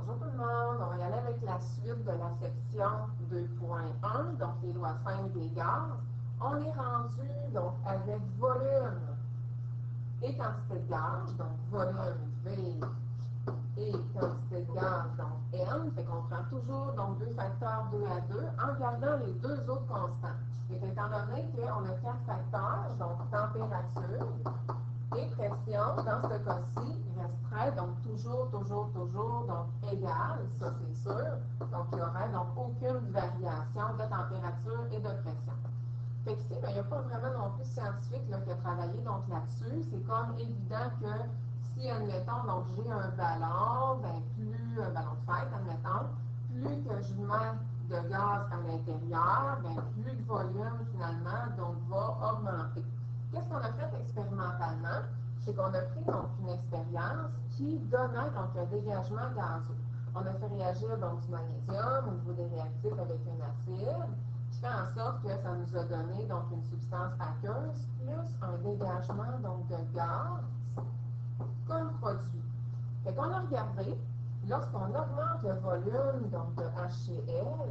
Bonjour tout le monde. On va y aller avec la suite de la section 2.1, donc les lois simples des gaz. On est rendu donc avec volume et quantité de gaz, donc volume V et quantité de gaz, donc N. Fait qu'on prend toujours donc deux facteurs 2 à 2 en gardant les deux autres constants. Et étant donné qu'on a quatre facteurs, donc température, et pression, dans ce cas-ci, donc toujours, toujours, toujours donc égal, ça c'est sûr. Donc il n'y aurait donc aucune variation de température et de pression. Fait que ici, ben, il n'y a pas vraiment non plus scientifique là, qui a travaillé là-dessus. C'est comme évident que si, admettons, donc j'ai un ballon, ben, plus un ballon de fête, admettons, plus que je mets de gaz à l'intérieur, ben, plus le volume finalement donc va augmenter. Qu'est-ce qu'on a fait expérimentalement? C'est qu'on a pris donc une expérience qui donnait donc un dégagement gazeux. On a fait réagir donc du magnésium au niveau des réactifs avec un acide, qui fait en sorte que ça nous a donné donc une substance aqueuse plus un dégagement donc de gaz comme produit. Fait qu'on a regardé, lorsqu'on augmente le volume donc de HCl,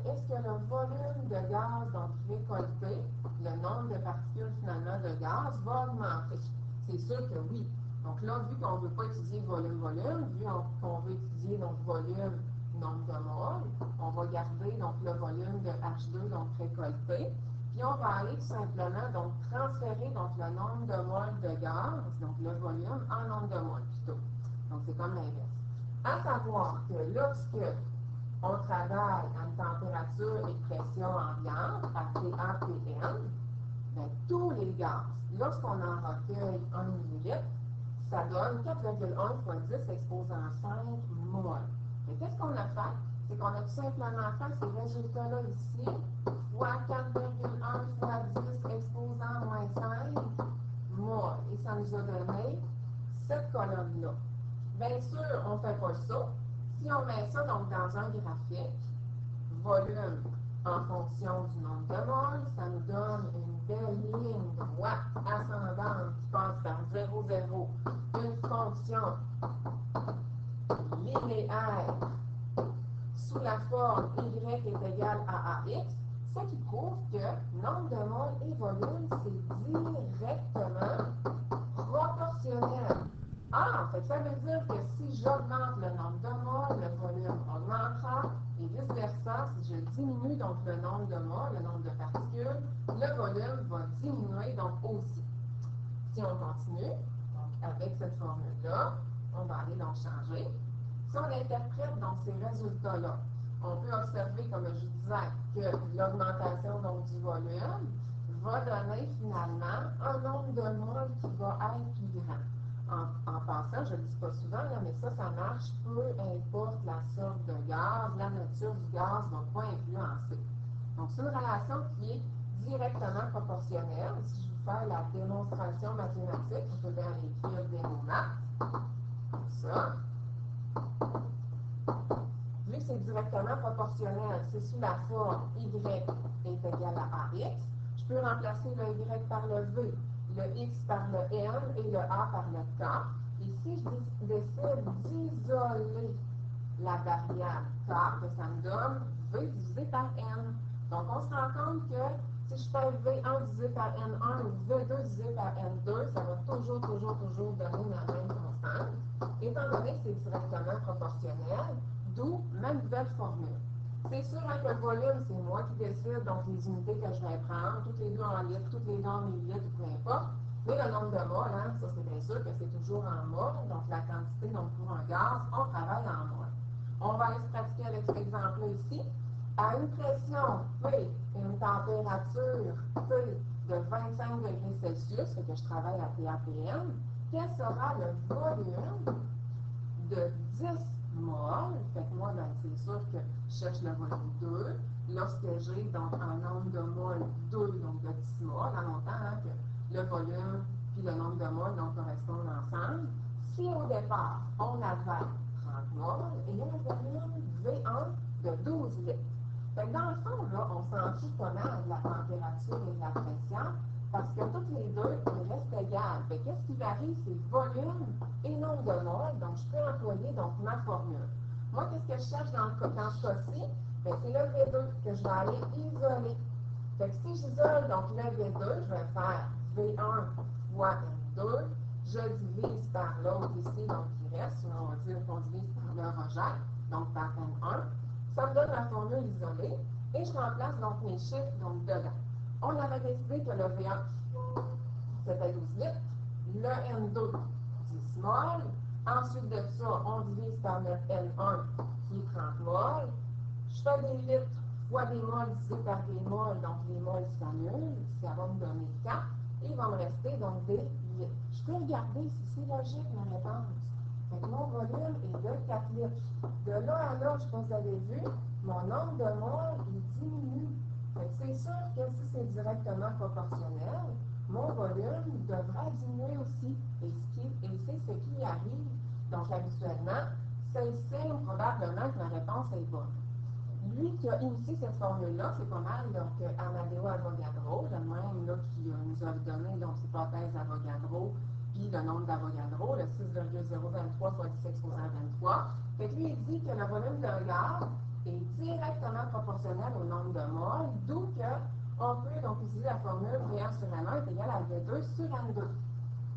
est-ce que le volume de gaz donc récolté, le nombre de particules finalement de gaz, va augmenter? C'est sûr que oui. Donc là, vu qu'on ne veut pas étudier volume-volume, vu qu'on veut étudier donc volume nombre de moles, on va garder donc le volume de H2 donc récolté. Puis on va aller simplement donc transférer donc le nombre de moles de gaz, donc le volume, en nombre de moles plutôt. Donc c'est comme l'inverse. À savoir que lorsque on travaille à une température et pression ambiante, à TAPN, bien, tous les gaz, lorsqu'on en recueille 1 millilitre, ça donne 4,1 fois 10 exposant 5 moles. Et qu'est-ce qu'on a fait? C'est qu'on a tout simplement fait ces résultats-là ici, fois 4,1 fois 10 exposant moins 5 moles. Et ça nous a donné cette colonne-là. Bien sûr, on ne fait pas ça. Si on met ça donc dans un graphique, volume en fonction du nombre de moles, ça nous donne une belle ligne droite ascendante qui passe par 0, 0. Une fonction linéaire sous la forme y est égal à ax, ce qui prouve que nombre de moles et volume, c'est directement proportionnel. Ça veut dire que si j'augmente le nombre de moles, le volume augmentera, et vice-versa, si je diminue donc le nombre de moles, le nombre de particules, le volume va diminuer donc aussi. Si on continue, donc avec cette formule-là, on va aller donc changer. Si on interprète donc ces résultats-là, on peut observer, comme je disais, que l'augmentation donc du volume va donner finalement un nombre de moles qui va être plus grand. En, passant, je ne le dis pas souvent, mais ça, ça marche, peu importe la sorte de gaz, la nature du gaz ne va pas influencer. Donc, c'est une relation qui est directement proportionnelle. Si je vous fais la démonstration mathématique, on peut bien écrire des mots maths, comme ça. Vu que c'est directement proportionnel, c'est sous la forme y est égal à ax, je peux remplacer le y par le v le x par le n et le a par le k. Et si je décide d'isoler la variable k, que ça me donne v divisé par n. Donc, on se rend compte que si je fais v1 divisé par n1 ou v2 divisé par n2, ça va toujours, toujours, toujours donner la même constante, étant donné que c'est directement proportionnel, d'où ma nouvelle formule. C'est sûr hein, que le volume, c'est moi qui décide, donc les unités que je vais prendre, toutes les deux en litres, toutes les deux en millilitres, peu importe. Mais le nombre de moles, hein, ça c'est bien sûr que c'est toujours en moles, donc la quantité, donc pour un gaz, on travaille en moles. On va aller se pratiquer avec cet exemple-là ici. À une pression P et une température P de 25 degrés Celsius, que je travaille à TAPM, quel sera le volume de 10 moles. Fait que moi, ben, c'est sûr que je cherche le volume 2. Lorsque j'ai donc un nombre de moles 2, donc de 10 moles, en longtemps hein, que le volume puis le nombre de moles donc, correspondent ensemble. Si au départ, on avait 30 moles et un volume V1 de 12 litres. Dans le fond, on s'en fout pas mal de la température et de la pression parce que toutes les deux, elles restent égales. Qu'est-ce qui varie, c'est volume et nombre de moles. Donc, je peux employer donc ma formule. Moi, qu'est-ce que je cherche dans, le, dans ce cas-ci? Ben, c'est le V2 que je vais aller isoler. Fait si j'isole donc le V2, je vais faire V1 fois M2. Je divise par l'autre ici, donc il reste, on va dire qu'on divise par le rejet, donc par M1. Ça me donne la formule isolée et je remplace donc mes chiffres donc dedans. On avait décidé que le V1, c'était 12 litres, le N2, 10 mol. Ensuite de ça, on divise par notre N1 qui est 30 mol. Je fais des litres fois des moles divisé par des moles, donc les moles s'annulent, ça va me donner 4. Et il va me rester donc des litres. Je peux regarder si c'est logique ma réponse. Donc, mon volume est de 4 litres. De là à là, je pense que vous avez vu, mon nombre de moles, il diminue. C'est sûr que si c'est directement proportionnel, mon volume devra diminuer aussi. Et c'est ce qui arrive. Donc, habituellement, signe probablement que ma réponse est bonne. Lui qui a initié cette formule-là, c'est pas mal, donc Amadeo Avogadro, le même là, qui nous a donné donc l'hypothèse Avogadro, le nombre d'Avogadro, le 6,023 fois 10 exposant 23. Fait que lui, il dit que le volume de gaz est directement proportionnel au nombre de moles, d'où qu'on peut donc utiliser la formule V1 sur N1 est égal à V2 sur N2.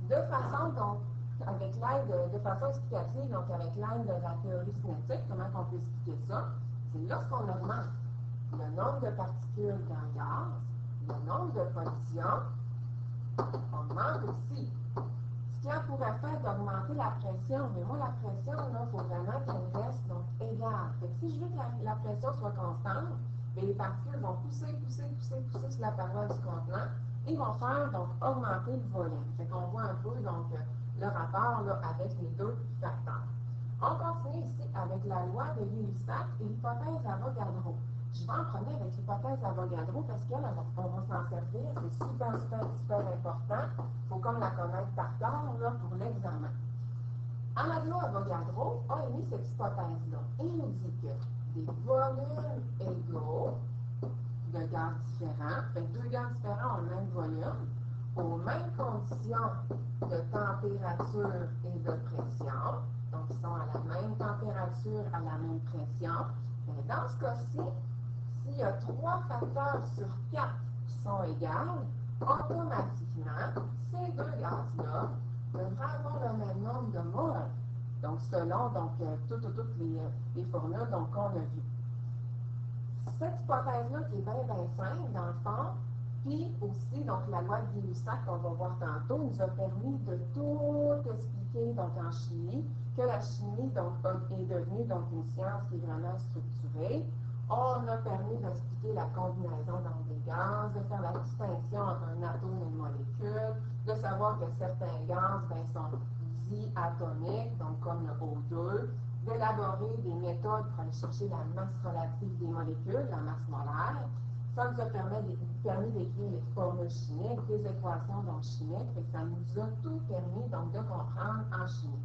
De façon, donc, avec l'aide, de façon explicative, donc avec l'aide de la théorie cinétique, comment on peut expliquer ça? C'est lorsqu'on augmente le nombre de particules le gaz, le nombre de collisions augmente aussi qui a pour effet d'augmenter la pression. Mais moi, la pression, il faut vraiment qu'elle reste donc égale. si je veux que la, pression soit constante, bien, les particules vont pousser, pousser, pousser, pousser sur la paroi du contenant et vont faire donc augmenter le volume. Fait qu'on voit un peu donc le rapport là, avec les deux facteurs. On continue ici avec la loi de Lewis-Stack et l'hypothèse Avogadro. Je vais en premier avec l'hypothèse d'Avogadro parce qu'on va s'en servir, c'est super, super, super important. Il faut comme la connaître par cœur là, pour l'examen. Amadou Avogadro a émis cette hypothèse-là. Il nous dit que des volumes égaux de gaz différents, fait deux gaz différents ont le même volume, aux mêmes conditions de température et de pression, donc ils sont à la même température, à la même pression, mais dans ce cas-ci, s'il y a trois facteurs sur quatre qui sont égaux, automatiquement, ces deux gaz-là devraient avoir le même nombre de moles. Donc, selon donc, euh, toutes, les, euh, les, formules qu'on a vues. Cette hypothèse-là, qui est bien, bien simple, dans le fond, puis aussi, donc, la loi de gay qu'on va voir tantôt, nous a permis de tout expliquer donc, en chimie, que la chimie donc, est devenue donc, une science qui est vraiment structurée, on a permis d'expliquer la combinaison gaz, de faire la distinction entre un atome et une molécule, de savoir que certains gaz ben, sont diatomiques, donc comme le O2, d'élaborer des méthodes pour aller chercher la masse relative des molécules, la masse molaire. Ça nous a permis d'écrire les formules chimiques, des équations chimiques, et ça nous a tout permis donc de comprendre en chimie.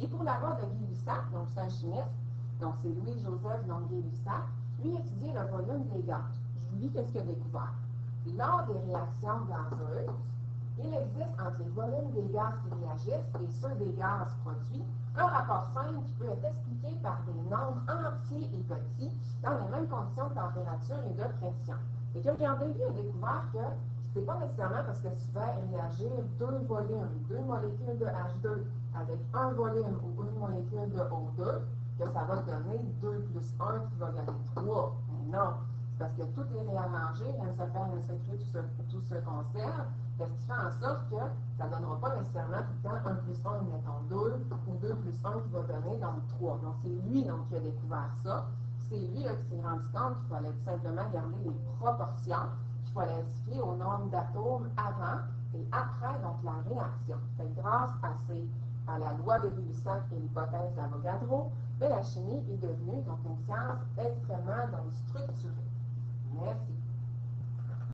Et pour la loi de Gay-Lussac, donc c'est un chimiste, donc c'est Louis-Joseph Gay-Lussac, lui étudier le volume des gaz. Je vous lis ce qu'il a découvert. Lors des réactions gazeuses, il existe entre les volumes des gaz qui réagissent et ceux des gaz produits un rapport simple qui peut être expliqué par des nombres entiers et petits dans les mêmes conditions de température et de pression. Et que regardez, lui a découvert que ce n'est pas nécessairement parce que tu fais réagir deux volumes, deux molécules de H2 avec un volume ou une molécule de O2 que ça va donner 2 plus 1 qui va donner 3. Mais non, c'est parce que tout est réarrangé, un fait un secret, tout se, tout se conserve, ce qui fait en sorte que ça ne donnera pas nécessairement tout le temps 1 plus 1, mettons 2, ou 2 plus 1 qui va donner donc 3. Donc c'est lui qui a découvert ça. C'est lui qui s'est rendu compte qu'il fallait simplement garder les proportions, qu'il fallait indiquer au nombre d'atomes avant et après la réaction. Grâce à, ces, à la loi de Lewis-Sack et l'hypothèse d'Avogadro, mais la chimie est devenue donc une science extrêmement donc, structurée. Merci.